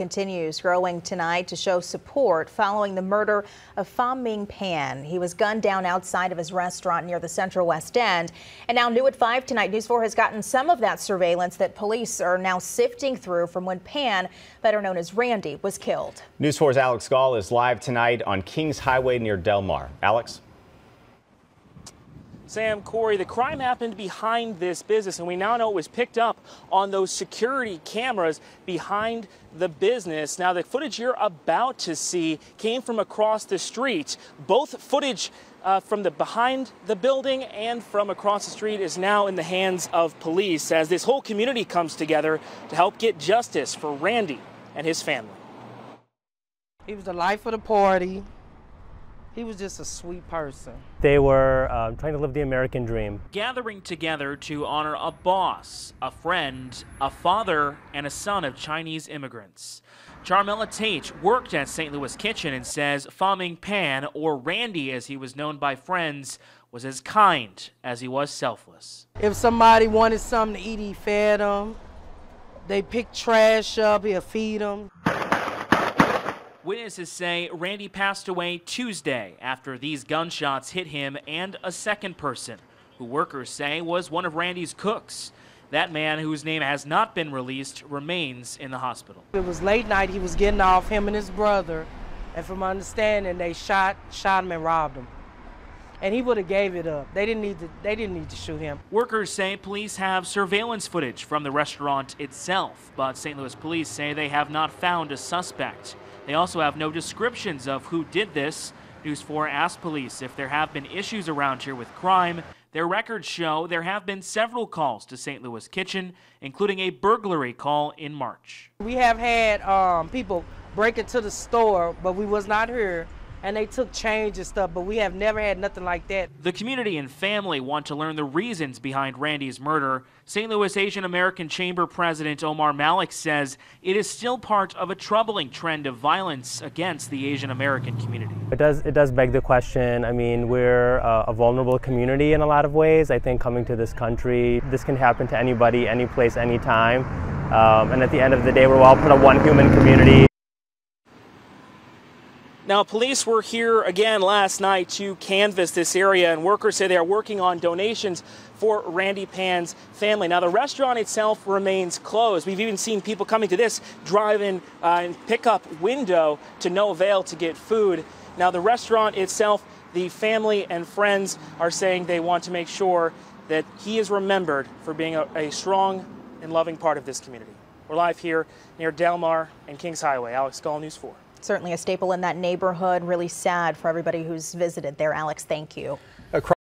continues growing tonight to show support following the murder of Pham Minh Pan. He was gunned down outside of his restaurant near the Central West End. And now new at 5 tonight, News 4 has gotten some of that surveillance that police are now sifting through from when Pan, better known as Randy, was killed. News 4's Alex Gall is live tonight on Kingshighway near Delmar. Alex? Sam Corey, the crime happened behind this business, and we now know it was picked up on those security cameras behind the business. Now, the footage you're about to see came from across the street. Both footage uh, from the behind the building and from across the street is now in the hands of police as this whole community comes together to help get justice for Randy and his family. He was the life of the party. He was just a sweet person. They were um, trying to live the American dream. Gathering together to honor a boss, a friend, a father, and a son of Chinese immigrants. Charmella Tate worked at St. Louis Kitchen and says Pham Minh Pan, or Randy as he was known by friends, was as kind as he was selfless. If somebody wanted something to eat, he fed them. They picked trash up, he'll feed them. Witnesses say Randy passed away Tuesday after these gunshots hit him and a second person, who workers say was one of Randy's cooks. That man, whose name has not been released, remains in the hospital. It was late night. He was getting off, him and his brother. And from my understanding, they shot, shot him and robbed him. And he would have gave it up. They didn't need to. They didn't need to shoot him. Workers say police have surveillance footage from the restaurant itself, but St. Louis police say they have not found a suspect. They also have no descriptions of who did this. News 4 asked police if there have been issues around here with crime. Their records show there have been several calls to St. Louis Kitchen, including a burglary call in March. We have had um, people break into the store, but we was not here and they took change and stuff, but we have never had nothing like that. The community and family want to learn the reasons behind Randy's murder. St. Louis Asian American Chamber President Omar Malik says it is still part of a troubling trend of violence against the Asian American community. It does, it does beg the question. I mean, we're a vulnerable community in a lot of ways. I think coming to this country, this can happen to anybody, any place, anytime. Um, and at the end of the day, we're all part of one human community. Now, police were here again last night to canvass this area, and workers say they are working on donations for Randy Pan's family. Now, the restaurant itself remains closed. We've even seen people coming to this drive-in uh, and pickup window to no avail to get food. Now, the restaurant itself, the family and friends are saying they want to make sure that he is remembered for being a, a strong and loving part of this community. We're live here near Delmar and Kingshighway. Alex Gall, News 4. Certainly a staple in that neighborhood. Really sad for everybody who's visited there. Alex, thank you.